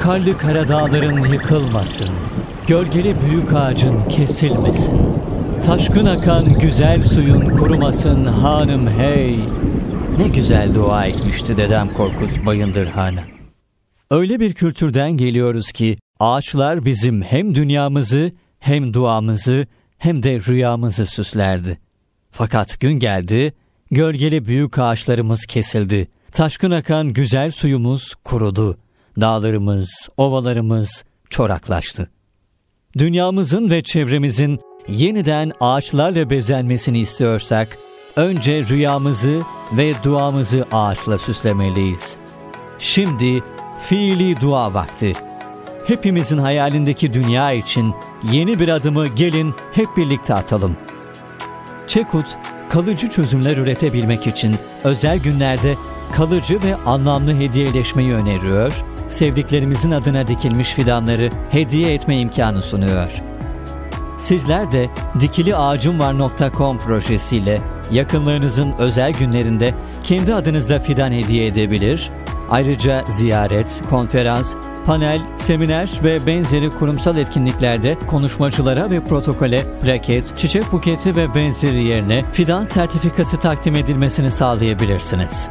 Karlı Karadağların yıkılmasın, gölgeli büyük ağacın kesilmesin. Taşkın akan güzel suyun kurumasın hanım hey. Ne güzel dua etmişti dedem Korkut Bayındır Han'a. Öyle bir kültürden geliyoruz ki ağaçlar bizim hem dünyamızı hem duamızı hem de rüyamızı süslerdi. Fakat gün geldi, gölgeli büyük ağaçlarımız kesildi. Taşkın akan güzel suyumuz kurudu. Dağlarımız, ovalarımız çoraklaştı. Dünyamızın ve çevremizin yeniden ağaçlarla bezenmesini istiyorsak, önce rüyamızı ve duamızı ağaçla süslemeliyiz. Şimdi fiili dua vakti. Hepimizin hayalindeki dünya için yeni bir adımı gelin hep birlikte atalım. Çekut, kalıcı çözümler üretebilmek için özel günlerde kalıcı ve anlamlı hediyeleşmeyi öneriyor, sevdiklerimizin adına dikilmiş fidanları hediye etme imkanı sunuyor. Sizler de dikiliağacımvar.com projesiyle yakınlarınızın özel günlerinde kendi adınızda fidan hediye edebilir, ayrıca ziyaret, konferans, panel, seminer ve benzeri kurumsal etkinliklerde konuşmacılara ve protokole plaket, çiçek buketi ve benzeri yerine fidan sertifikası takdim edilmesini sağlayabilirsiniz.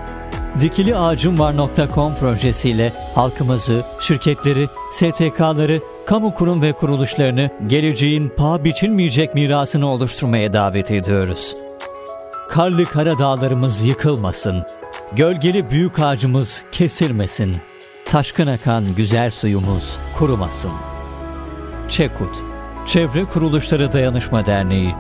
Dikiliağacımvar.com projesiyle halkımızı, şirketleri, STK'ları, kamu kurum ve kuruluşlarını geleceğin paha biçilmeyecek mirasını oluşturmaya davet ediyoruz. Karlı Karadağlarımız yıkılmasın, gölgeli büyük ağacımız kesilmesin, taşkın akan güzel suyumuz kurumasın. Çekut, Çevre Kuruluşları Dayanışma Derneği